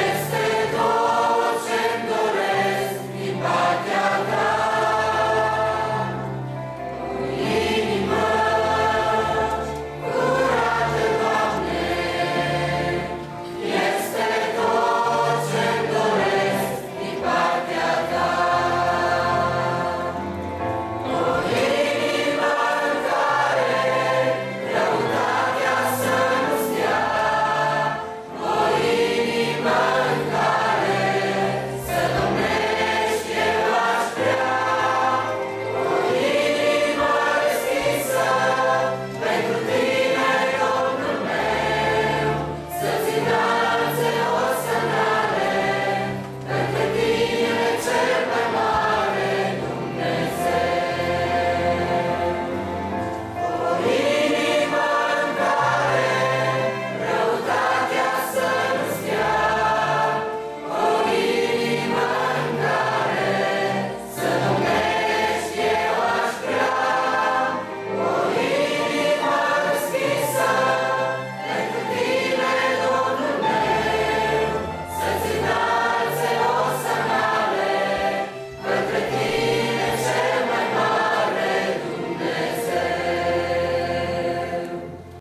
Yes.